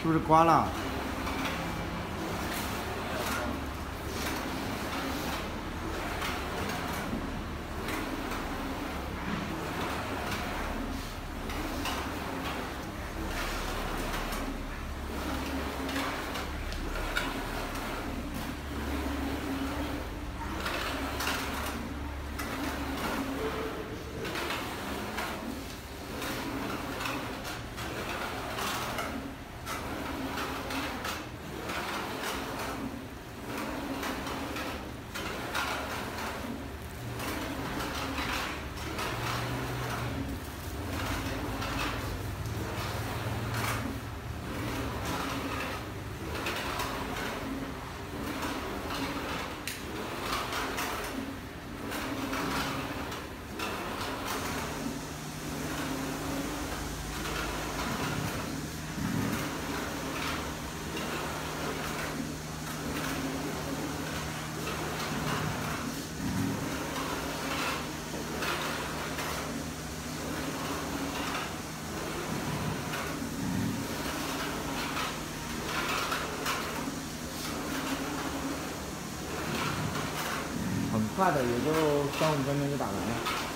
是不是关了？快的，也就三五分钟就打完了。